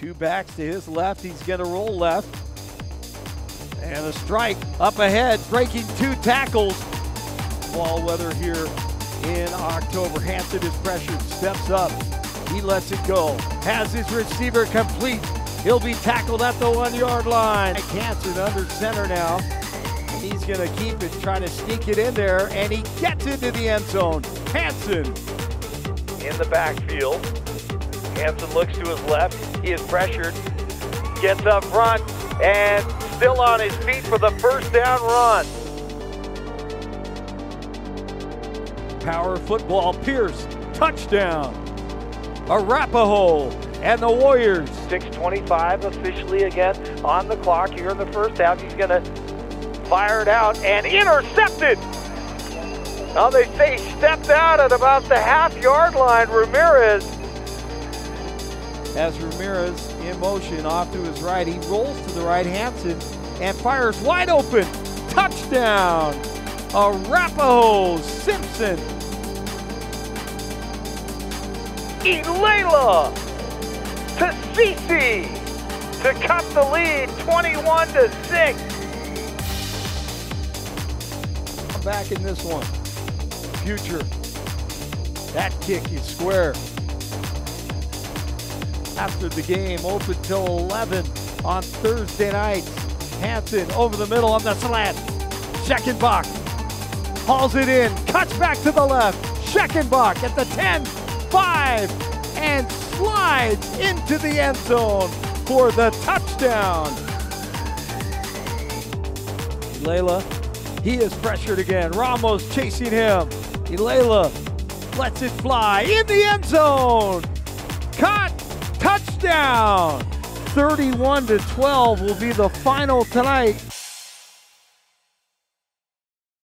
Two backs to his left. He's going to roll left. And a strike up ahead, breaking two tackles. Ball weather here in October. Hanson is pressured, steps up. He lets it go. Has his receiver complete. He'll be tackled at the one yard line. Hanson under center now. He's going to keep it, trying to sneak it in there, and he gets into the end zone. Hanson in the backfield. Hanson looks to his left. He is pressured. Gets up front and still on his feet for the first down run. Power football, Pierce, touchdown. Arapahoe and the Warriors. 6.25 officially again on the clock here in the first half. He's going to fire it out and intercepted. Now they say he stepped out at about the half yard line. Ramirez. As Ramirez in motion off to his right, he rolls to the right, Hanson, and fires wide open. Touchdown! Arapahoe Simpson. Ilela to Cece to cut the lead 21 to 6. I'm back in this one. Future. That kick is square. After the game, open till 11 on Thursday night. Hanson over the middle on the slant. Scheckenbach hauls it in, cuts back to the left. Scheckenbach at the 10, 5, and slides into the end zone for the touchdown. Layla, he is pressured again. Ramos chasing him. Ilela lets it fly in the end zone. Caught, touchdown. 31 to 12 will be the final tonight.